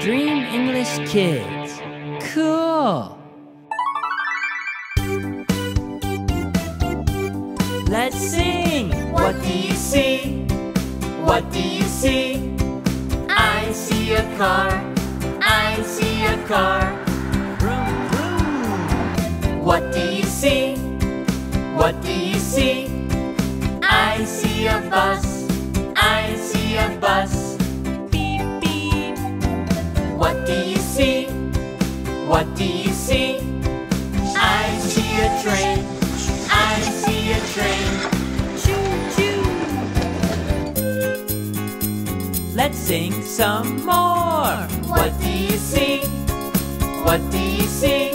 Dream English Kids. Cool. Let's sing. What do you see? What do you see? I see a car. I see a car. Vroom, vroom. What do you see? What do you see? I see a bus. What do you see? What do you see? I see a train. I see a train. Choo, choo. Let's sing some more. What do you see? What do you see?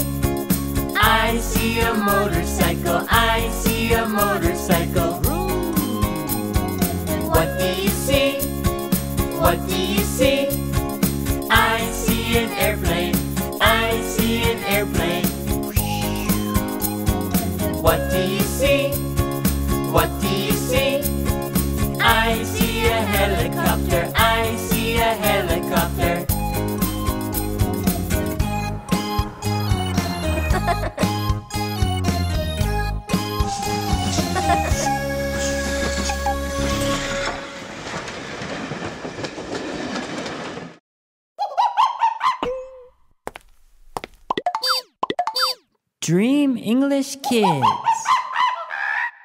I see a motorcycle. I see a motorcycle. What do you see? What do you see? What do you see? What do you Dream English Kids.